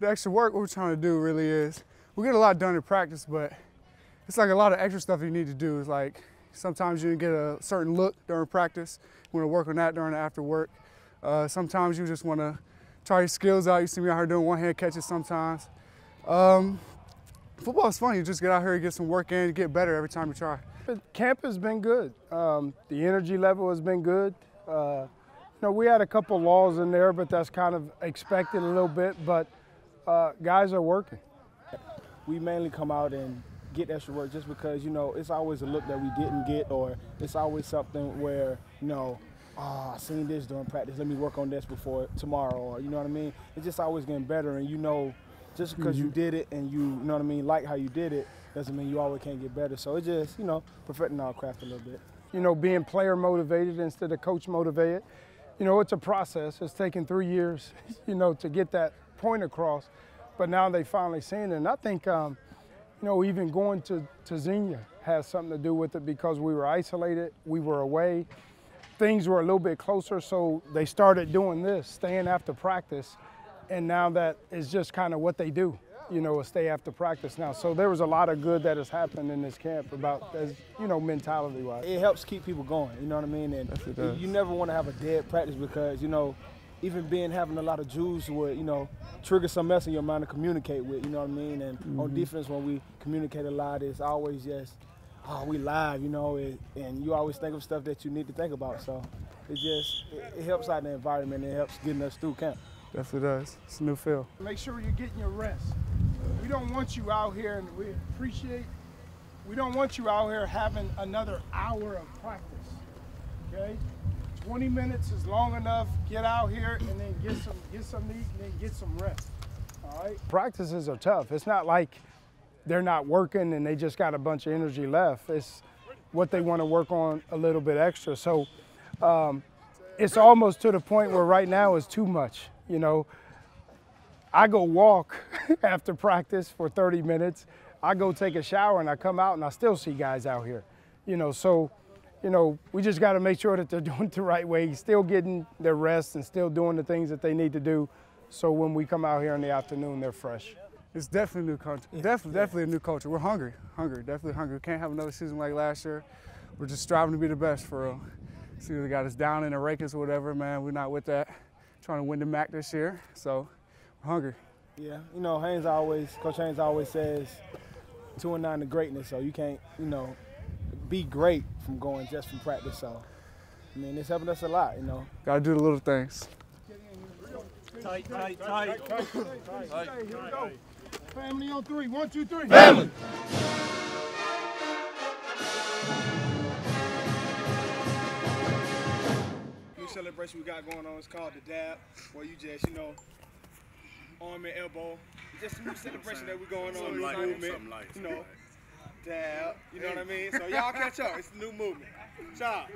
the extra work, we're trying to do really is, we get a lot done in practice, but it's like a lot of extra stuff you need to do. It's like sometimes you get a certain look during practice. You want to work on that during the after work. Uh, sometimes you just want to try your skills out. You see me out here doing one hand catches sometimes. Um, football is fun. You just get out here and get some work in, get better every time you try. Camp has been good. Um, the energy level has been good. Uh, you know, we had a couple laws in there, but that's kind of expected a little bit. But uh, guys are working. We mainly come out and get extra work just because you know it's always a look that we didn't get, or it's always something where you know, oh, I seen this during practice. Let me work on this before tomorrow, or you know what I mean. It's just always getting better, and you know, just because mm-hmm. you did it and you, you know what I mean, like how you did it, doesn't mean you always can't get better. So it's just you know perfecting our craft a little bit. You know, being player motivated instead of coach motivated. You know, it's a process. It's taken three years, you know, to get that point across, but now they finally seen it. And I think. Um, you know, even going to, to Xenia has something to do with it because we were isolated, we were away, things were a little bit closer, so they started doing this, staying after practice, and now that is just kind of what they do, you know, a stay after practice now. So there was a lot of good that has happened in this camp about, as you know, mentality-wise. It helps keep people going, you know what I mean? And you never want to have a dead practice because, you know, even being having a lot of Jews would, you know, trigger some else in your mind to communicate with, you know what I mean? And mm-hmm. on defense, when we communicate a lot, it's always just, oh, we live, you know, it, and you always think of stuff that you need to think about. So it just, it, it helps out the environment. It helps getting us through camp. Definitely does. It's a new feel. Make sure you're getting your rest. We don't want you out here, and we appreciate, we don't want you out here having another hour of practice, okay? 20 minutes is long enough. Get out here and then get some get some meat and then get some rest. All right. Practices are tough. It's not like they're not working and they just got a bunch of energy left. It's what they want to work on a little bit extra. So um, it's almost to the point where right now is too much. You know, I go walk after practice for 30 minutes. I go take a shower and I come out and I still see guys out here. You know, so you know, we just got to make sure that they're doing it the right way, still getting their rest and still doing the things that they need to do. So when we come out here in the afternoon, they're fresh. It's definitely a new culture. Yeah. Definitely, yeah. definitely a new culture. We're hungry, hungry, definitely hungry. We can't have another season like last year. We're just striving to be the best for real. See, they got us down in the rankings or whatever, man. We're not with that. Trying to win the MAC this year, so we're hungry. Yeah, you know, Haynes always, Coach Haynes always says, two and nine to greatness. So you can't, you know, be great from going just from practice. So, I mean, it's helping us a lot, you know. Got to do the little things. Tight, tight, tight. tight, tight, Here we go. Family on three. One, two, three. Family. New celebration we got going on is called the dab, where you just, you know, arm and elbow. Just a new celebration that we're going on. New movement, you know dab. You know what I mean? So y'all catch up. It's a new movement. Ciao.